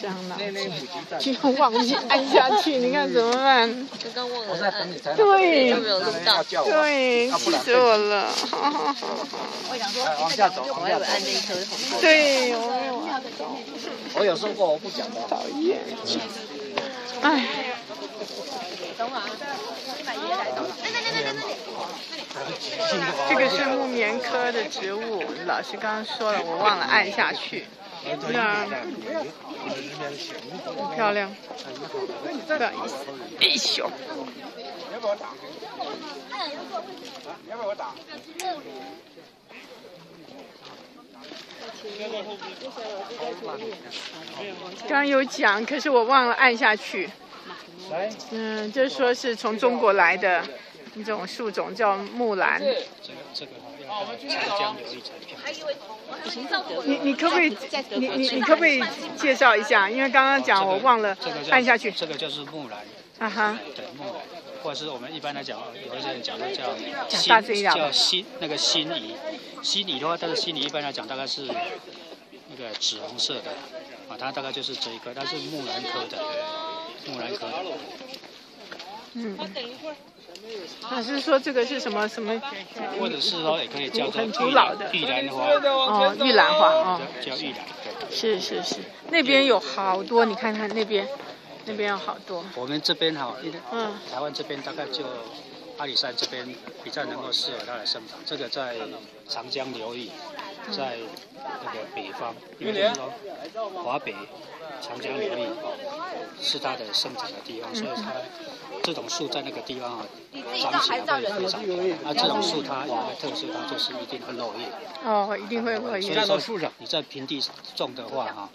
香了，居然忘记按下去，你看怎么办？刚刚忘了按，对没有录到。对，气死我了！我想说，往下走，我以为按那一颗红。对，我没有按到。我有说过我不讲的。讨厌。哎。等会儿啊，把爷爷来找。这个是木棉科的植物，老师刚刚说了，我忘了按下去。那漂亮，不好意思，哎呦。要不我打？要不我打？刚有讲，可是我忘了按下去。嗯，就说是从中国来的一种树种，叫木兰。这个这个要长江流你你可不可以你你你可不可以介绍一下？因为刚刚讲我忘了按下去。这个就是木兰。啊哈。对木兰，或者是我们一般来讲，有一些人讲的叫心叫心那个心仪。心仪的话，但是心仪一般来讲大概是那个紫红色的啊，它大概就是这一个，它是木兰科的。木兰科。嗯。老师说这个是什么什么？或者是说也可以叫做很古老的玉兰花。哦，玉兰花哦。叫玉兰，对。是是是，那边有好多，你看看那边，那边有好多。我们这边哈，嗯，台湾这边大概就阿里山这边比较能够适合它的生长。这个在长江流域，在那个北方，因为说华北。长江流域是它的生长的地方，所以它这种树在那个地方啊，长起来会非常漂亮。那这种树它有一个特色，它就是一定会落叶。哦，一定会落叶。所以说，你在平地种的话哈，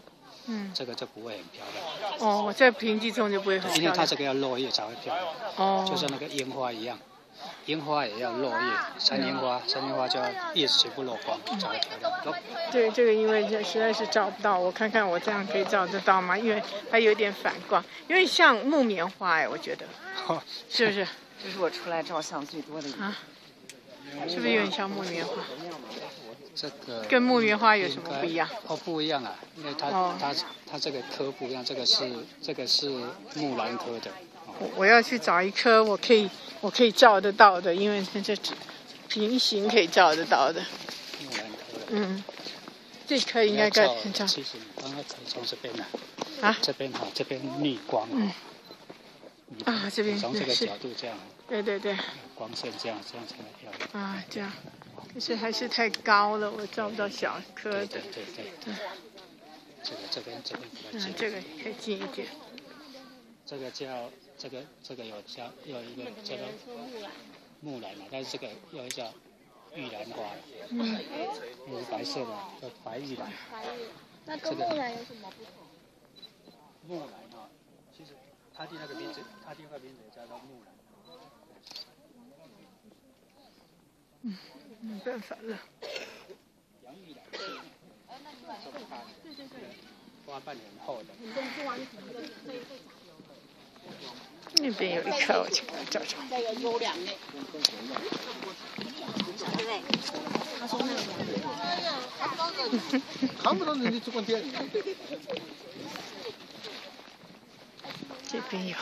嗯，这个就不会很漂亮。哦，我在平地种就不会很漂亮。因为它这个要落叶才会漂亮。哦。就像那个烟花一样。樱花也要落叶，山樱花，山樱花就要叶子全部落光才会漂亮。对，这个因为实在是照不到，我看看我这样可以照得到吗？因为它有点反光，因为像木棉花哎，我觉得，是不是？这是我出来照相最多的一啊，是不是有点像木棉花？这个跟木棉花有什么不一样？哦，不一样啊，因为它它它这个科不一样，这个是这个是木兰科的。我要去找一棵我可以我可以照得到的，因为它这平行可以照得到的。嗯，这棵应该该很长。其实刚刚可以从这边来。啊？这边好，这边逆光。嗯。啊，这边从这个角度这样。对对对。光线这样，这样才能漂亮。啊，这样。可是还是太高了，我照不到小棵的。对对对对。这个这边这边比较近。嗯，这个可以近一点。这个叫。这个这个有叫有一个叫做木兰嘛，但是这个有一个叫玉兰花，嗯，是白色的，叫白玉兰。那跟木兰有什么不同？木兰啊，其实它的那个名字，它的那个名字叫做木兰。嗯，没办法了。杨玉兰。对对对。花半年后的。那边有一棵，我去给他找找。这边有。